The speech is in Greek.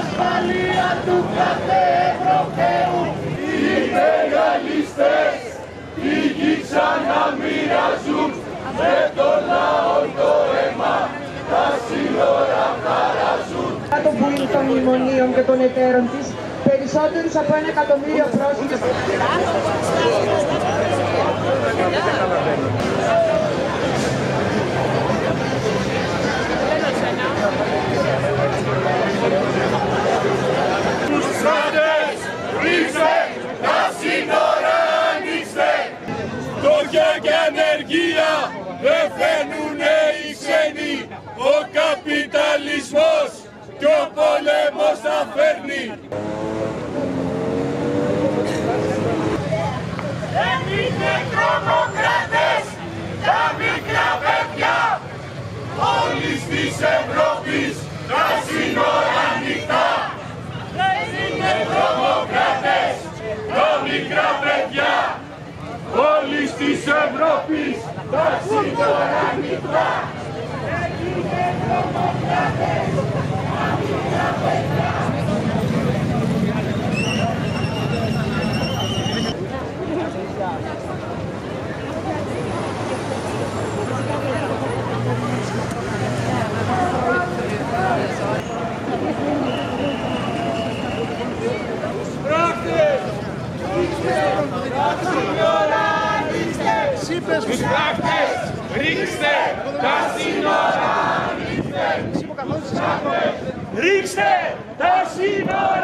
ασφαλεία του κάθε Ευρωπαίου οι μεγαλιστές ήγηξαν να μοιραζούν με το λαό το αίμα τα σύνορα χαραζούν. Κάτω που των μνημονίων και των εταίρων της περισσότερους από ένα εκατομμύριο πρόσφυγες. Ανεργία δεν φαίνουνε οι ξένοι. Ο καπιταλισμός και ο πόλεμος θα φέρνει. Δεν είναι τρομοκράτες τα μικρά παιδιά όλης της Ευρώπης τα σύνορα ανοιχτά. Δεν είναι τρομοκράτες τα μικρά παιδιά όλης της Ευρώπης τα σύνορα ανοιχτά. Τους φράκτες, ρίξτε τα σύνορα! Ρίξτε τα σύνορα!